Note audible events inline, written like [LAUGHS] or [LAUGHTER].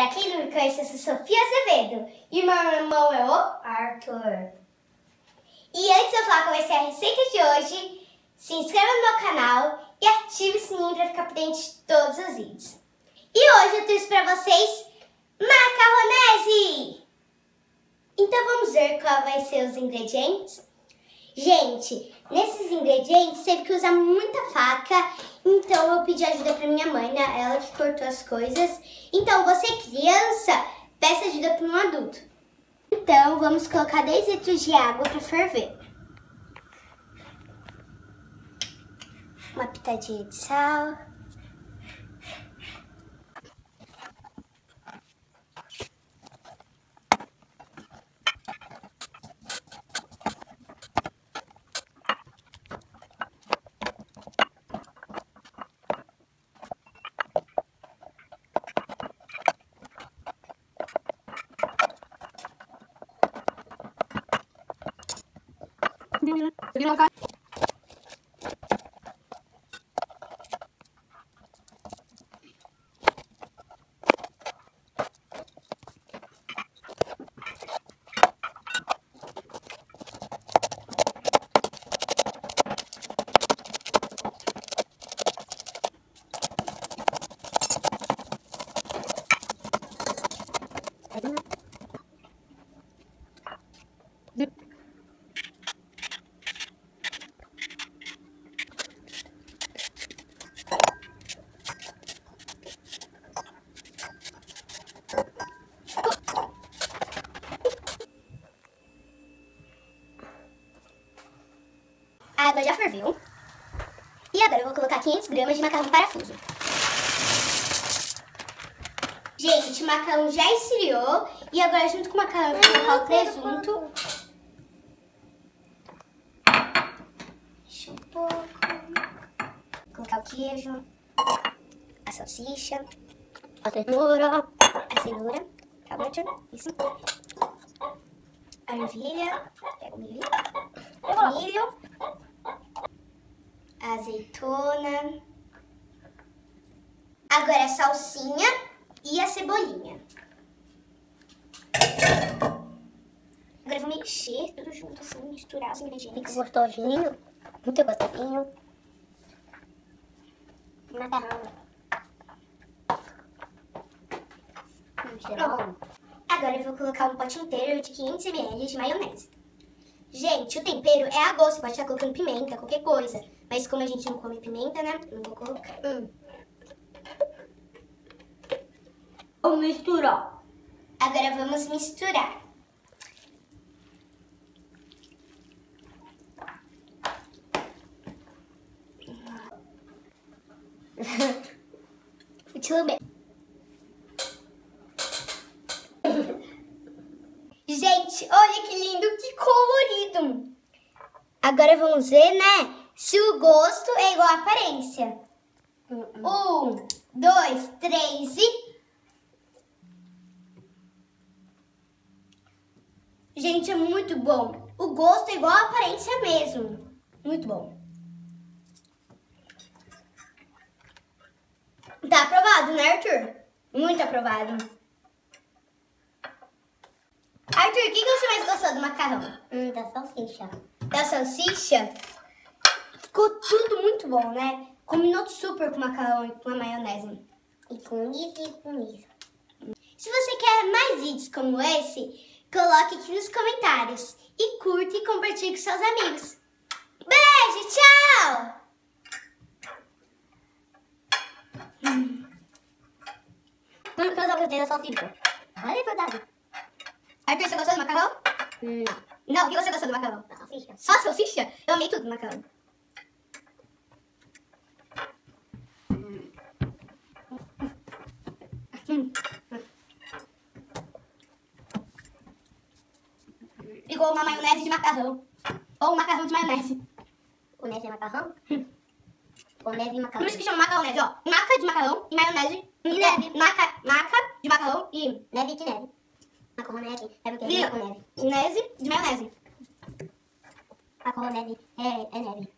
Pra quem não me conhece, eu sou Sofia Azevedo e meu irmão é o Arthur. E antes de eu falar qual vai ser a receita de hoje, se inscreva no meu canal e ative o sininho para ficar por dentro de todos os vídeos. E hoje eu trouxe para vocês macarronese! Então vamos ver qual vai ser os ingredientes? Gente, nesses ingredientes teve que usar muita faca, então eu pedi ajuda pra minha mãe, né? ela que cortou as coisas. Então você criança, peça ajuda para um adulto. Então vamos colocar 10 litros de água para ferver. Uma pitadinha de sal. 水晶捞开 água já ferveu. E agora eu vou colocar 500 gramas de macarrão parafuso. Gente, o macarrão já esfriou. E agora, junto com o macarrão, eu vou colocar o presunto. Deixa um pouco. Vou colocar o queijo. A salsicha. A cenoura. A cenoura. Calma, Isso. A ervilha. Pega o milho. O milho azeitona. Agora a salsinha e a cebolinha. Agora eu vou mexer tudo junto, assim, misturar os ingredientes. Gostosinho, muito gostosinho. Macarrão. Pronto. Agora eu vou colocar um pote inteiro de 500 ml de maionese. Gente, o tempero é a gosto, pode estar colocando pimenta, qualquer coisa. Mas como a gente não come pimenta, né? Não vou colocar. Hum. Misturar. Agora vamos misturar. [LAUGHS] Ver. Gente, olha que lindo, que colorido. Agora vamos ver, né? Se o gosto é igual à aparência. Um, dois, três e... Gente, é muito bom. O gosto é igual à aparência mesmo. Muito bom. Tá aprovado, né, Arthur? Muito aprovado. Arthur, o que, que você mais gostou do macarrão? Hum, da salsicha. Da salsicha? Ficou tudo muito bom, né? Combinou super com macarrão e com a maionese. E com isso e com isso. Se você quer mais vídeos como esse, coloque aqui nos comentários. E curta e compartilhe com seus amigos. Beijo, tchau! Vamos que eu gostei da salsicha. Olha, é verdade. Arthur, você gostou do macarrão? Não. Não, o que você gostou do macarrão? Salsicha. Só salsicha? Eu amei tudo do macarrão. Igual uma maionese de macarrão. Ou um macarrão de maionese. O neve é macarrão? o neve e macarrão. Por isso que chama macarronese, ó. Maca de macarrão e maionese. E neve. Maca, maca de macarrão e... Neve de neve. Macarronese é porque é neve. Neve de maionese. Macarronese é, é neve.